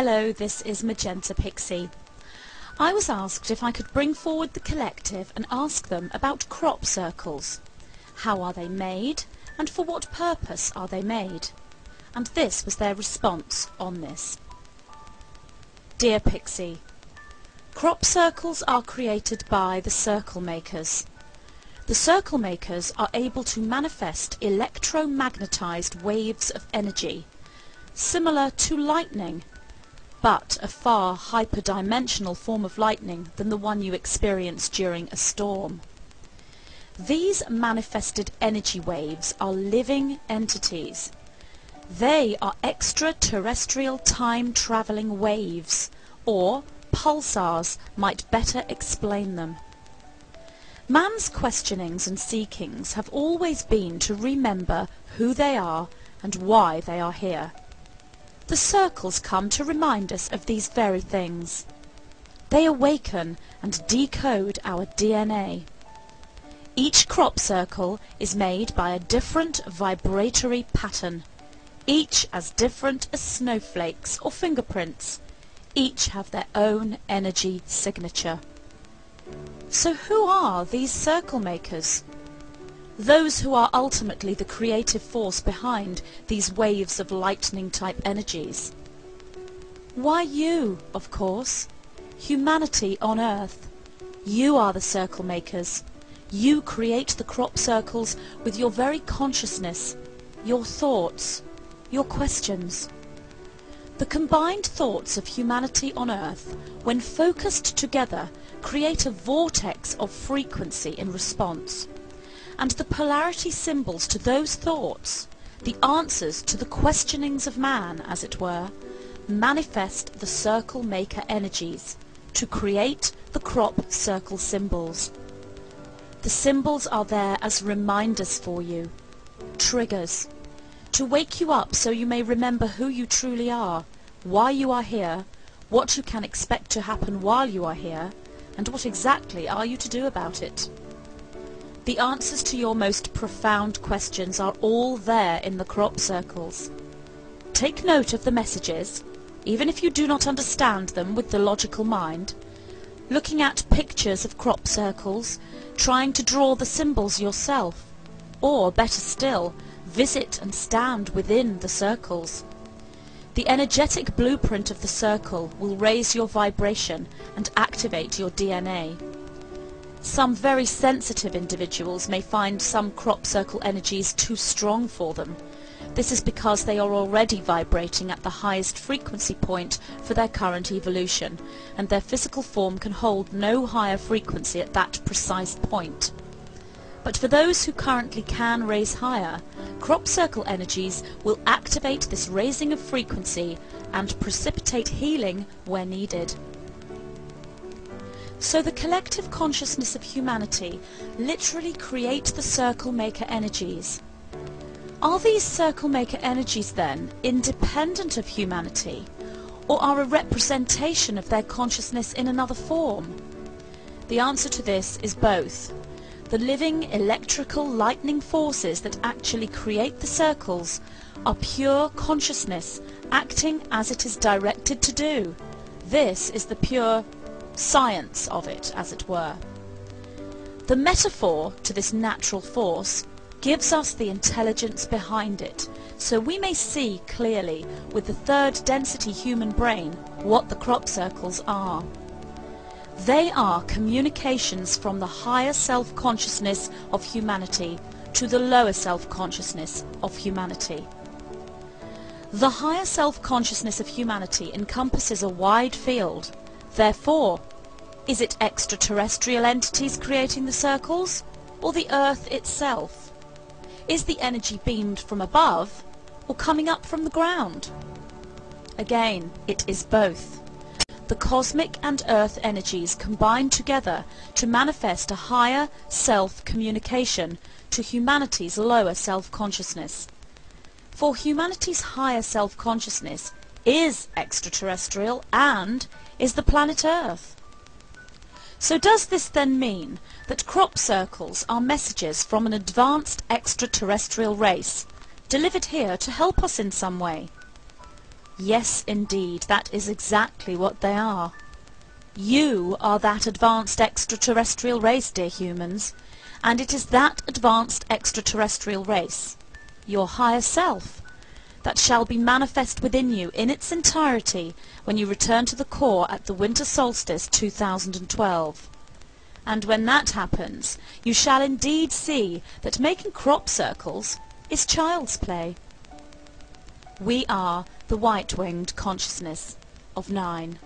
Hello, this is Magenta Pixie. I was asked if I could bring forward the collective and ask them about crop circles. How are they made and for what purpose are they made? And this was their response on this. Dear Pixie, Crop circles are created by the circle makers. The circle makers are able to manifest electromagnetized waves of energy, similar to lightning but a far hyperdimensional form of lightning than the one you experience during a storm. These manifested energy waves are living entities. They are extraterrestrial time-traveling waves, or pulsars might better explain them. Man's questionings and seekings have always been to remember who they are and why they are here. The circles come to remind us of these very things. They awaken and decode our DNA. Each crop circle is made by a different vibratory pattern, each as different as snowflakes or fingerprints. Each have their own energy signature. So who are these circle makers? Those who are ultimately the creative force behind these waves of lightning-type energies. Why you, of course? Humanity on Earth. You are the circle makers. You create the crop circles with your very consciousness, your thoughts, your questions. The combined thoughts of humanity on Earth, when focused together, create a vortex of frequency in response and the polarity symbols to those thoughts, the answers to the questionings of man, as it were, manifest the circle maker energies to create the crop circle symbols. The symbols are there as reminders for you, triggers, to wake you up so you may remember who you truly are, why you are here, what you can expect to happen while you are here, and what exactly are you to do about it. The answers to your most profound questions are all there in the crop circles. Take note of the messages, even if you do not understand them with the logical mind. Looking at pictures of crop circles, trying to draw the symbols yourself, or better still, visit and stand within the circles. The energetic blueprint of the circle will raise your vibration and activate your DNA. Some very sensitive individuals may find some crop circle energies too strong for them. This is because they are already vibrating at the highest frequency point for their current evolution, and their physical form can hold no higher frequency at that precise point. But for those who currently can raise higher, crop circle energies will activate this raising of frequency and precipitate healing where needed. So the collective consciousness of humanity literally creates the circle maker energies. Are these circle maker energies then independent of humanity or are a representation of their consciousness in another form? The answer to this is both. The living electrical lightning forces that actually create the circles are pure consciousness acting as it is directed to do. This is the pure science of it, as it were. The metaphor to this natural force gives us the intelligence behind it, so we may see clearly with the third density human brain what the crop circles are. They are communications from the higher self-consciousness of humanity to the lower self-consciousness of humanity. The higher self-consciousness of humanity encompasses a wide field. Therefore, is it extraterrestrial entities creating the circles, or the Earth itself? Is the energy beamed from above, or coming up from the ground? Again, it is both. The cosmic and Earth energies combine together to manifest a higher self-communication to humanity's lower self-consciousness. For humanity's higher self-consciousness is extraterrestrial and is the planet Earth. So does this then mean that crop circles are messages from an advanced extraterrestrial race, delivered here to help us in some way? Yes, indeed, that is exactly what they are. You are that advanced extraterrestrial race, dear humans, and it is that advanced extraterrestrial race, your higher self, that shall be manifest within you in its entirety when you return to the core at the winter solstice 2012. And when that happens, you shall indeed see that making crop circles is child's play. We are the white-winged consciousness of nine.